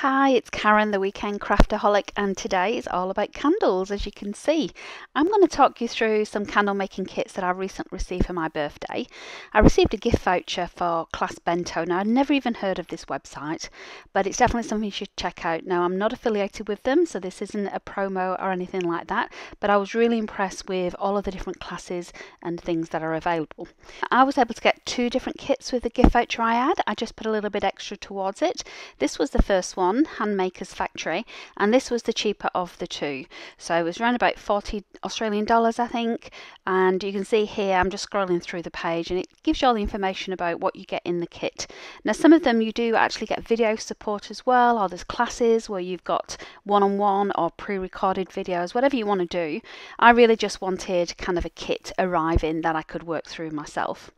Hi, it's Karen, the Weekend Craftaholic, and today is all about candles, as you can see. I'm going to talk you through some candle making kits that I recently received for my birthday. I received a gift voucher for Class Bento. Now, I'd never even heard of this website, but it's definitely something you should check out. Now, I'm not affiliated with them, so this isn't a promo or anything like that, but I was really impressed with all of the different classes and things that are available. I was able to get two different kits with the gift voucher I had. I just put a little bit extra towards it. This was the first one one, Handmaker's Factory, and this was the cheaper of the two. So it was around about 40 Australian dollars, I think. And you can see here, I'm just scrolling through the page, and it gives you all the information about what you get in the kit. Now, some of them you do actually get video support as well, or there's classes where you've got one on one or pre recorded videos, whatever you want to do. I really just wanted kind of a kit arriving that I could work through myself.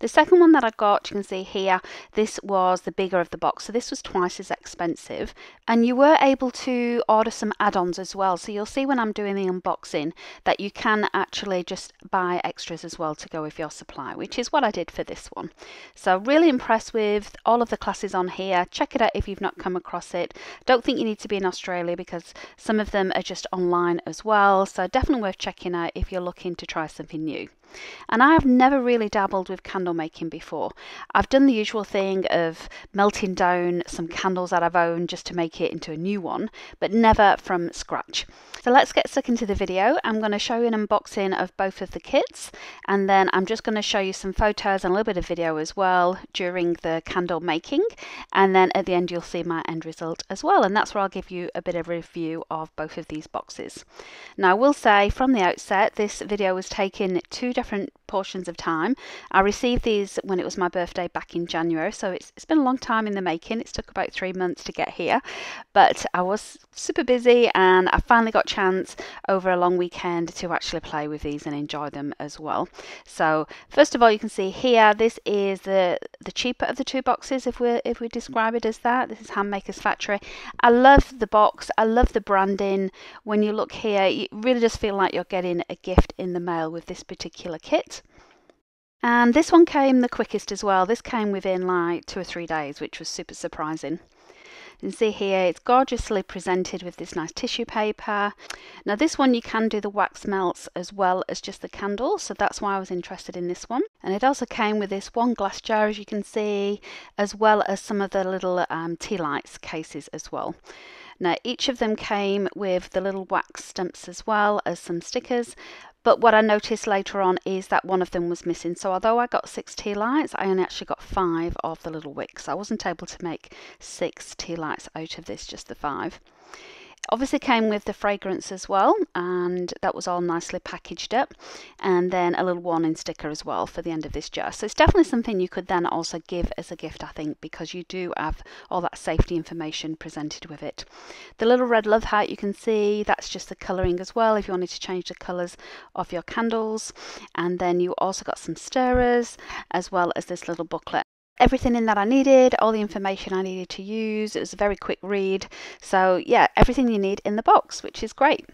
The second one that I got, you can see here, this was the bigger of the box. So this was twice as expensive. And you were able to order some add-ons as well. So you'll see when I'm doing the unboxing that you can actually just buy extras as well to go with your supply, which is what I did for this one. So really impressed with all of the classes on here. Check it out if you've not come across it. Don't think you need to be in Australia because some of them are just online as well. So definitely worth checking out if you're looking to try something new. And I have never really dabbled with candle making before. I've done the usual thing of melting down some candles that I've owned just to make it into a new one, but never from scratch. So let's get stuck into the video. I'm going to show you an unboxing of both of the kits and then I'm just going to show you some photos and a little bit of video as well during the candle making and then at the end you'll see my end result as well and that's where I'll give you a bit of a review of both of these boxes. Now I will say from the outset this video was taken two different portions of time. I received these when it was my birthday back in January, so it's, it's been a long time in the making. It's took about three months to get here, but I was super busy and I finally got a chance over a long weekend to actually play with these and enjoy them as well. So first of all, you can see here, this is the, the cheaper of the two boxes if we if we describe it as that. This is Handmaker's Factory. I love the box. I love the branding. When you look here, it really does feel like you're getting a gift in the mail with this particular particular kit. And this one came the quickest as well. This came within like two or three days, which was super surprising. You can see here it's gorgeously presented with this nice tissue paper. Now this one you can do the wax melts as well as just the candle, so that's why I was interested in this one. And it also came with this one glass jar as you can see, as well as some of the little um, tea lights cases as well. Now each of them came with the little wax stumps as well as some stickers, but what I noticed later on is that one of them was missing. So although I got six tea lights, I only actually got five of the little wicks. I wasn't able to make six tea lights out of this, just the five. Obviously came with the fragrance as well, and that was all nicely packaged up, and then a little warning sticker as well for the end of this jar. So it's definitely something you could then also give as a gift, I think, because you do have all that safety information presented with it. The little red love heart you can see, that's just the colouring as well, if you wanted to change the colours of your candles. And then you also got some stirrers, as well as this little booklet everything in that I needed, all the information I needed to use. It was a very quick read. So yeah, everything you need in the box, which is great.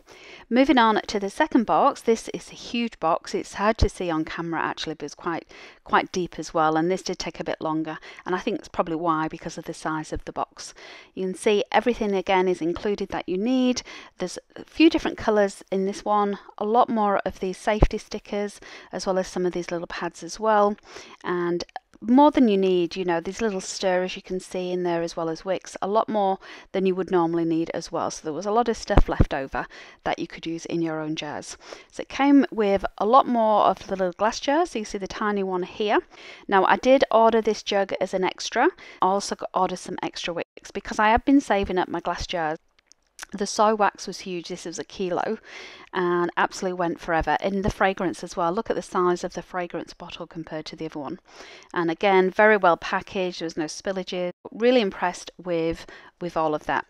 Moving on to the second box, this is a huge box. It's hard to see on camera actually, but it's quite quite deep as well. And this did take a bit longer, and I think it's probably why because of the size of the box. You can see everything again is included that you need. There's a few different colours in this one, a lot more of these safety stickers, as well as some of these little pads as well, and more than you need, you know, these little stirrers you can see in there as well as wicks, a lot more than you would normally need as well. So there was a lot of stuff left over that you could use in your own jars. So it came with a lot more of the little glass jars. So you see the tiny one here. Now I did order this jug as an extra. I also got ordered some extra wicks because I have been saving up my glass jars the soy wax was huge. This was a kilo and absolutely went forever. In the fragrance as well. Look at the size of the fragrance bottle compared to the other one. And again, very well packaged. There was no spillages. Really impressed with with all of that.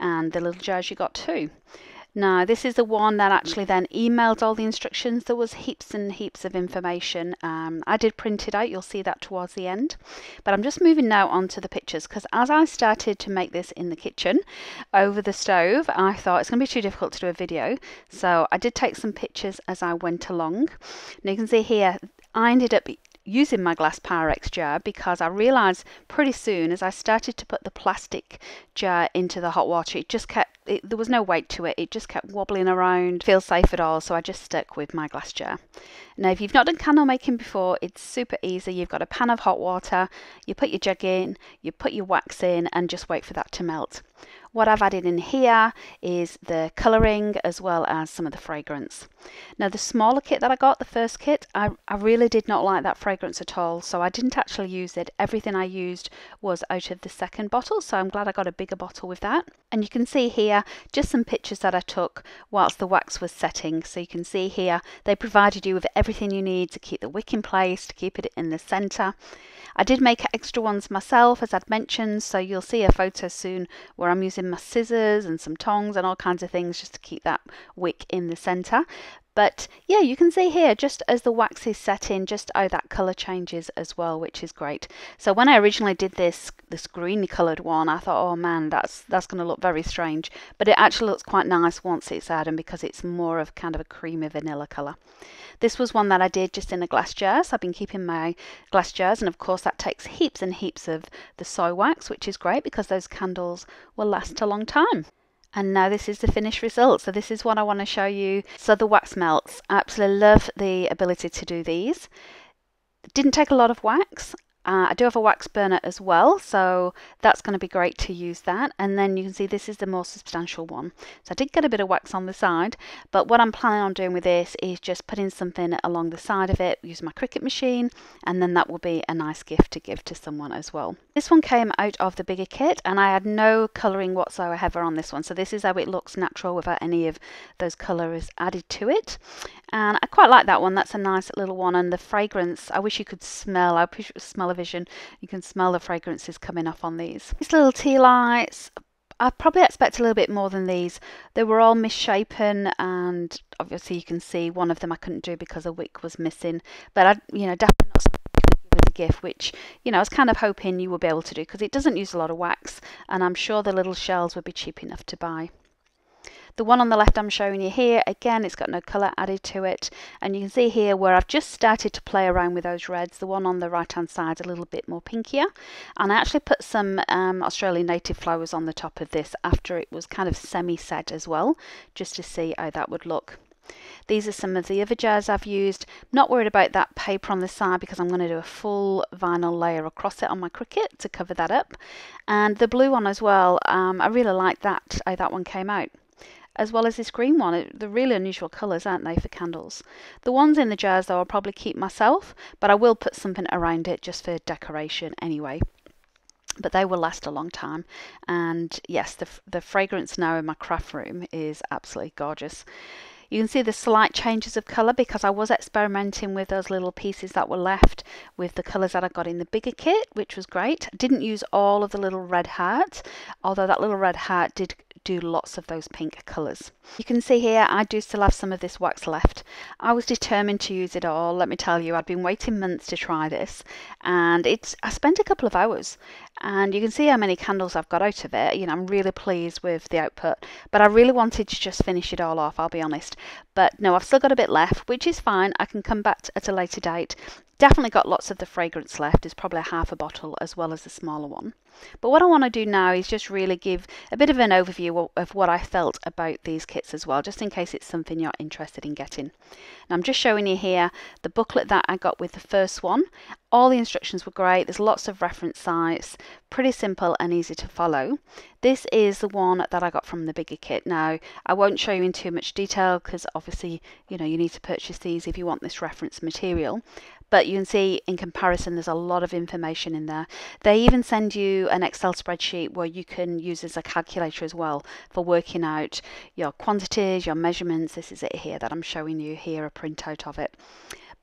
And the little jars you got too. Now, this is the one that actually then emailed all the instructions. There was heaps and heaps of information. Um, I did print it out. You'll see that towards the end. But I'm just moving now on to the pictures because as I started to make this in the kitchen over the stove, I thought it's going to be too difficult to do a video. So I did take some pictures as I went along. And you can see here, I ended up using my glass Pyrex jar because I realised pretty soon as I started to put the plastic jar into the hot water, it just kept, it, there was no weight to it, it just kept wobbling around, feel safe at all, so I just stuck with my glass jar. Now, if you've not done candle making before, it's super easy. You've got a pan of hot water, you put your jug in, you put your wax in, and just wait for that to melt. What I've added in here is the colouring as well as some of the fragrance. Now the smaller kit that I got, the first kit, I, I really did not like that fragrance at all so I didn't actually use it. Everything I used was out of the second bottle so I'm glad I got a bigger bottle with that. And you can see here just some pictures that I took whilst the wax was setting. So you can see here they provided you with everything you need to keep the wick in place, to keep it in the centre. I did make extra ones myself, as I'd mentioned, so you'll see a photo soon where I'm using my scissors and some tongs and all kinds of things just to keep that wick in the centre. But yeah, you can see here just as the wax is setting, just how that colour changes as well, which is great. So when I originally did this this greeny coloured one, I thought, oh man, that's that's going to look very strange. But it actually looks quite nice once it's added because it's more of kind of a creamy vanilla colour. This was one that I did just in a glass jar, so I've been keeping my glass jars, and of course that takes heaps and heaps of the soy wax, which is great because those candles will last a long time. And now this is the finished result. So this is what I want to show you. So the wax melts. I absolutely love the ability to do these. Didn't take a lot of wax uh, I do have a wax burner as well, so that's going to be great to use that. And then you can see this is the more substantial one. So I did get a bit of wax on the side, but what I'm planning on doing with this is just putting something along the side of it, use my Cricut machine, and then that will be a nice gift to give to someone as well. This one came out of the bigger kit, and I had no colouring whatsoever on this one. So this is how it looks natural without any of those colours added to it. And I quite like that one. That's a nice little one. And the fragrance, I wish you could smell. I wish you could smell vision. You can smell the fragrances coming off on these. These little tea lights, I probably expect a little bit more than these. They were all misshapen and obviously you can see one of them I couldn't do because a wick was missing. But I, you know, definitely not something as a gift, which, you know, I was kind of hoping you would be able to do because it doesn't use a lot of wax and I'm sure the little shells would be cheap enough to buy. The one on the left I'm showing you here, again, it's got no colour added to it. And you can see here where I've just started to play around with those reds. The one on the right hand side a little bit more pinkier. And I actually put some um, Australian native flowers on the top of this after it was kind of semi-set as well, just to see how that would look. These are some of the other jars I've used. Not worried about that paper on the side because I'm going to do a full vinyl layer across it on my Cricut to cover that up. And the blue one as well, um, I really like that, how that one came out as well as this green one. They're really unusual colours, aren't they, for candles? The ones in the jars, though, I'll probably keep myself, but I will put something around it just for decoration anyway. But they will last a long time. And yes, the, the fragrance now in my craft room is absolutely gorgeous. You can see the slight changes of colour because I was experimenting with those little pieces that were left with the colours that I got in the bigger kit, which was great. I didn't use all of the little red hearts, although that little red heart did do lots of those pink colours. You can see here I do still have some of this wax left. I was determined to use it all, let me tell you. I'd been waiting months to try this and it's I spent a couple of hours and you can see how many candles I've got out of it. You know, I'm really pleased with the output, but I really wanted to just finish it all off, I'll be honest. But no, I've still got a bit left, which is fine. I can come back at a later date Definitely got lots of the fragrance left. There's probably half a bottle as well as the smaller one. But what I want to do now is just really give a bit of an overview of what I felt about these kits as well, just in case it's something you're interested in getting. And I'm just showing you here the booklet that I got with the first one. All the instructions were great. There's lots of reference sites, pretty simple and easy to follow. This is the one that I got from the bigger kit. Now, I won't show you in too much detail because obviously, you know, you need to purchase these if you want this reference material but you can see in comparison there's a lot of information in there. They even send you an Excel spreadsheet where you can use as a calculator as well for working out your quantities, your measurements. This is it here that I'm showing you here, a printout of it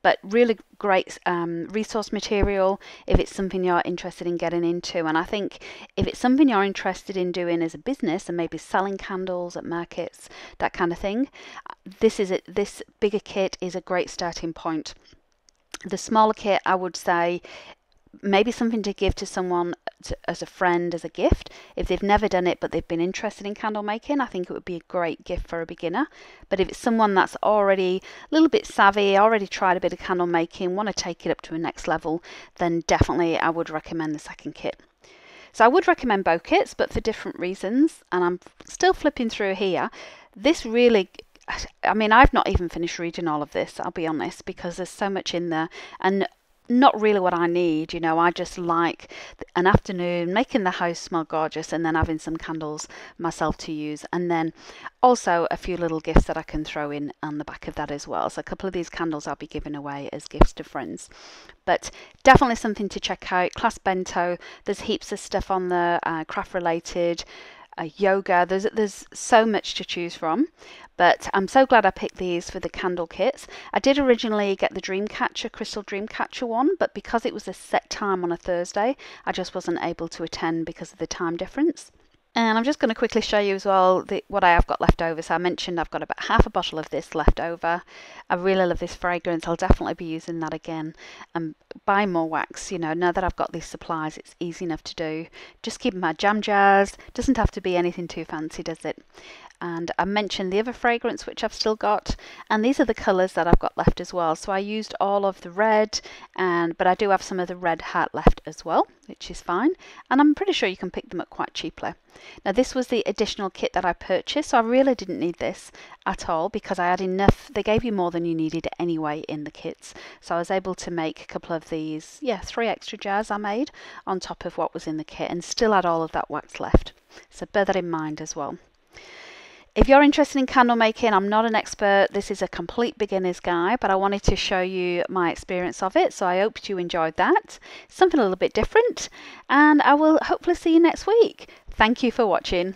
but really great um, resource material if it's something you're interested in getting into. And I think if it's something you're interested in doing as a business and maybe selling candles at markets, that kind of thing, this is it. This bigger kit is a great starting point. The smaller kit, I would say, maybe something to give to someone to, as a friend, as a gift. If they've never done it but they've been interested in candle making, I think it would be a great gift for a beginner. But if it's someone that's already a little bit savvy, already tried a bit of candle making, want to take it up to a next level, then definitely I would recommend the second kit. So I would recommend both kits, but for different reasons. And I'm still flipping through here. This really I mean, I've not even finished reading all of this, I'll be honest, because there's so much in there. And not really what I need. You know, I just like an afternoon making the house smell gorgeous and then having some candles myself to use. And then also a few little gifts that I can throw in on the back of that as well. So a couple of these candles I'll be giving away as gifts to friends. But definitely something to check out. Class Bento, there's heaps of stuff on there, uh, craft related uh, yoga. There's there's so much to choose from, but I'm so glad I picked these for the candle kits. I did originally get the Dreamcatcher Crystal Dreamcatcher one, but because it was a set time on a Thursday, I just wasn't able to attend because of the time difference. And I'm just going to quickly show you as well the, what I have got left over. So I mentioned I've got about half a bottle of this left over. I really love this fragrance. I'll definitely be using that again. And buy more wax. You know, now that I've got these supplies, it's easy enough to do. Just keep my jam jars. Doesn't have to be anything too fancy, does it? And I mentioned the other fragrance which I've still got and these are the colours that I've got left as well. So I used all of the red and but I do have some of the red hat left as well which is fine and I'm pretty sure you can pick them up quite cheaply. Now this was the additional kit that I purchased so I really didn't need this at all because I had enough they gave you more than you needed anyway in the kits. So I was able to make a couple of these yeah three extra jars I made on top of what was in the kit and still had all of that wax left. So bear that in mind as well if you're interested in candle making, I'm not an expert. This is a complete beginner's guide, but I wanted to show you my experience of it. So I hope you enjoyed that. Something a little bit different. And I will hopefully see you next week. Thank you for watching.